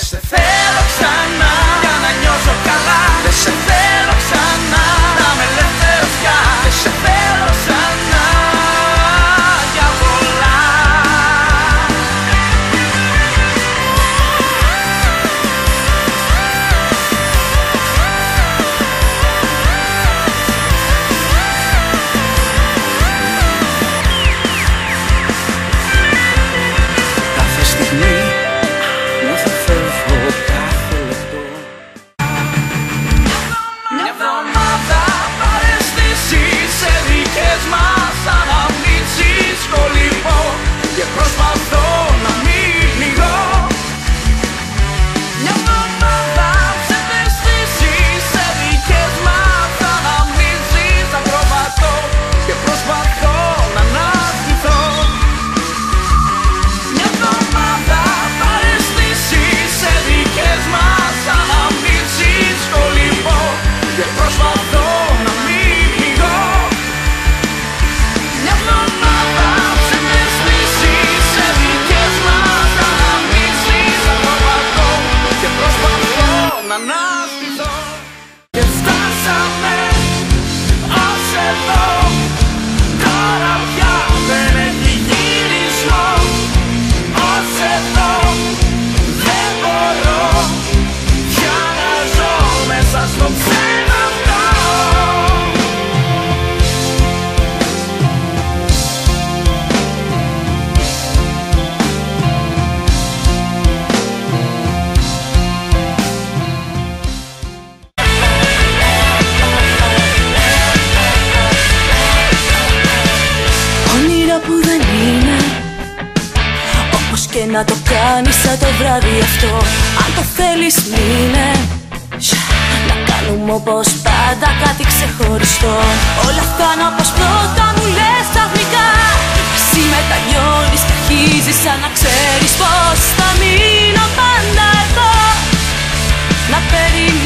It's the fair. είναι. Όπως και να το κάνεις σαν το βράδυ αυτό. Αν το θέλεις μείνε. Να κάνουμε όπως πάντα κάτι ξεχωριστό. Όλα θα είναι όπως πρώτα μου λες ξαφνικά. Εσύ μετανιώνεις και αρχίζεις σαν να ξέρεις πως θα μείνω πάντα εδώ. Να περιμένω